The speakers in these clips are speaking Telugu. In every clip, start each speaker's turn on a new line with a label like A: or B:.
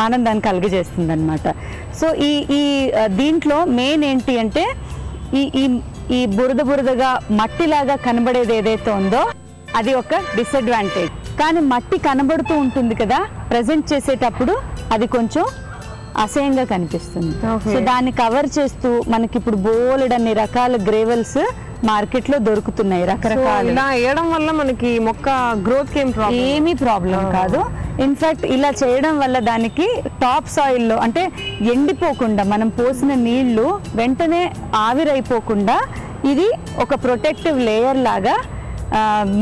A: ఆనందాన్ని కలుగజేస్తుంది అనమాట సో ఈ ఈ దీంట్లో మెయిన్ ఏంటి అంటే ఈ ఈ ఈ బురద బురదగా మట్టిలాగా కనబడేది ఏదైతే ఉందో అది ఒక డిసడ్వాంటేజ్ కానీ మట్టి కనబడుతూ ఉంటుంది కదా ప్రజెంట్ చేసేటప్పుడు అది కొంచెం అసహ్యంగా కనిపిస్తుంది. సో దాన్ని కవర్ చేస్తూ మనకి ఇప్పుడు బోలెడ్ అన్ని రకాల గ్రేవెల్స్ మార్కెట్లో దొరుకుతున్నాయి రకరకాల.
B: ఇలా వేయడం వల్ల మనకి మొక్క గ్రోత్ ఏం ప్రాబ్లం
A: ఏమీ ప్రాబ్లం కాదు. ఇన్ఫాక్ట్ ఇలా చేయడం వల్ల దానికి టాప్ సాయిల్లో అంటే ఎండిపోకుండా మనం పోసిన నీళ్ళు వెంటనే ఆవిరైపోకుండా ఇది ఒక ప్రొటెక్టివ్ లేయర్ లాగా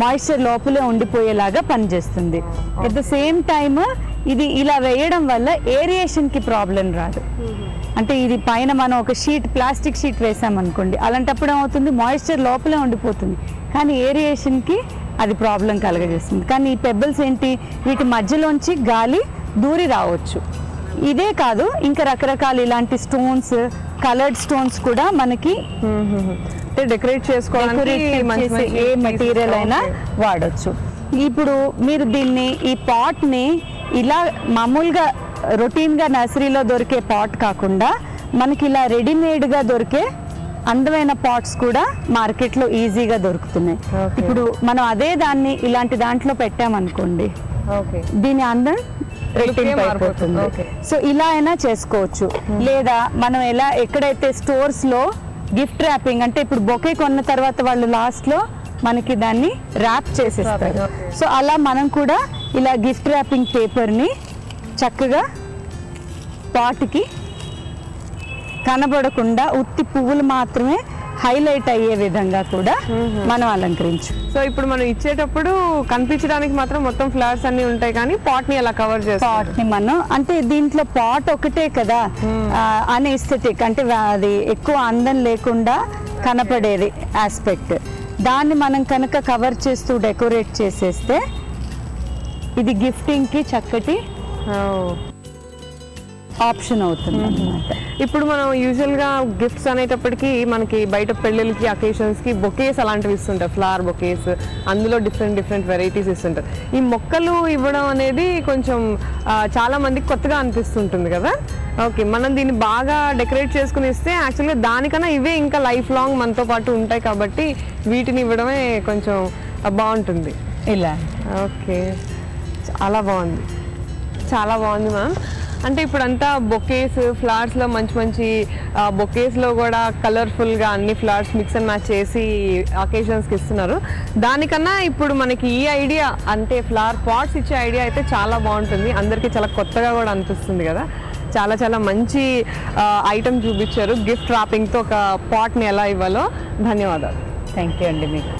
A: మాయిశ్చర్ లోపలే ఉండిపోయేలాగా పనిచేస్తుంది. అట్ ద సేమ్ టైమ్ ఇది ఇలా వేయడం వల్ల ఏరియేషన్కి ప్రాబ్లం రాదు. అంటే ఇది పైన మనం ఒక షీట్ ప్లాస్టిక్ షీట్ వేసామనుకోండి అలాంటప్పుడు ఏమవుతుంది? మాయిశ్చర్ లోపలే ఉండిపోతుంది. కానీ ఏరియేషన్కి అది ప్రాబ్లం కలగజేస్తుంది. కానీ ఈ పెబ్బల్స్ ఏంటి? వీటి మధ్యలోంచి గాలి దూరి రావచ్చు. ఇదే కాదు ఇంకా రకరకాల ఇలాంటి స్టోన్స్ కలర్డ్ స్టోన్స్ కూడా మనకి
B: డెకరేట్ చేసుకోవడానికి
A: ఏ. మెటీరియల్ అయినా. వాడచ్చు. ఇప్పుడు మీరు దీన్ని ఈ పాట్ని ఇలా మామూలుగా రొటీన్గా నర్సరీలో దొరికే పాట్ కాకుండా మనకి ఇలా రెడీమేడ్గా దొరికే అందమైన పాట్స్ కూడా మార్కెట్లో ఈజీగా దొరుకుతున్నాయి. ఇప్పుడు మనం అదే దాన్ని ఇలాంటి దాంట్లో పెట్టామనుకోండి దీని అందం రెట్టింపు. అయిపోతుంది. సో ఇలా అయినా చేసుకోవచ్చు లేదా మనం ఎలా ఎక్కడైతే స్టోర్స్లో గిఫ్ట్ ర్యాపింగ్ అంటే ఇప్పుడు బొకే కొన్న తర్వాత వాళ్ళు లాస్ట్లో మనకి దాన్ని ర్యాప్ చేసేస్తారు. సో అలా మనం కూడా ఇలా గిఫ్ట్ ర్యాపింగ్ పేపర్ని చక్కగా పాట్కి కనబడకుండా ఉత్తి పువ్వులు మాత్రమే హైలైట్ అయ్యే విధంగా కూడా మనం అలంకరించు.
B: సో ఇప్పుడు మనం ఇచ్చేటప్పుడు కనిపించడానికి మాత్రం మొత్తం ఫ్లవర్స్ అన్ని ఉంటాయి కానీ పాట్ని అలా కవర్ చేస్తాం
A: పాట్ని మనం అంటే దీంట్లో పాట్ ఒకటే కదా అనెస్థెటిక్ అంటే అది ఎక్కువ అందం లేకుండా కనపడేది ఆస్పెక్ట్ దాన్ని మనం కనుక కవర్ చేస్తూ డెకరేట్ చేసేస్తే ఇది గిఫ్టింగ్కి చక్కటి ఆప్షన్ అవుతుంది
B: ఇప్పుడు మనం యూజువల్గా గిఫ్ట్స్ అనేటప్పటికి మనకి బయట పెళ్ళిళ్ళకి అకేషన్స్కి బొకేస్ అలాంటివి ఇస్తుంటారు. ఫ్లవర్ బొకేస్ అందులో డిఫరెంట్ డిఫరెంట్ వెరైటీస్ ఇస్తుంటారు. ఈ మొక్కలు ఇవ్వడం అనేది కొంచెం చాలా మందికి కొత్తగా అనిపిస్తుంటుంది కదా? ఓకే మనం దీన్ని బాగా డెకరేట్ చేసుకుని ఇస్తే యాక్చువల్గా దానికన్నా ఇవే ఇంకా లైఫ్ లాంగ్ మనతో పాటు ఉంటాయి కాబట్టి వీటిని ఇవ్వడమే కొంచెం బాగుంటుంది.
A: ఇలా
B: ఓకే చాలా బాగుంది. చాలా బాగుంది మ్యామ్ అంటే ఇప్పుడంతా బొకేస్ ఫ్లవర్స్లో మంచి మంచి బొకేస్లో కూడా కలర్ఫుల్గా అన్ని ఫ్లవర్స్ మిక్స్ అండ్ మ్యాచ్ చేసి అకేషన్స్కి ఇస్తున్నారు. దానికన్నా ఇప్పుడు మనకి ఈ ఐడియా అంటే ఫ్లవర్ పాట్స్ ఇచ్చే ఐడియా అయితే చాలా బాగుంటుంది. అందరికీ చాలా కొత్తగా కూడా అనిపిస్తుంది కదా. చాలా చాలా మంచి ఐటమ్ చూపించారు. గిఫ్ట్ ర్యాపింగ్తో ఒక పాట్ని ఎలా ఇవ్వాలో. ధన్యవాదాలు.
A: థ్యాంక్ యూ అండి మీకు.